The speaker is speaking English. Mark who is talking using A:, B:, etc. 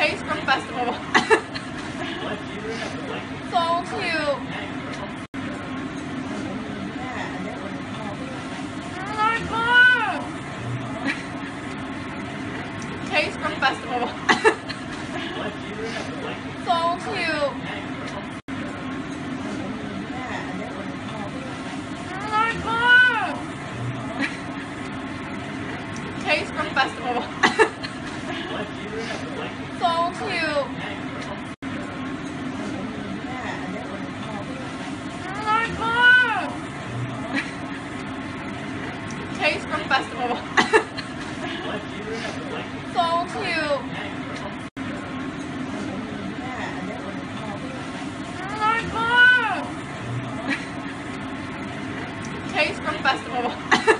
A: Taste from Festival.
B: so cute. my god!
A: Taste from Festival. so cute. Oh my god! Taste from Festival. festival.
B: so cute. Oh my god!
A: Taste from festival.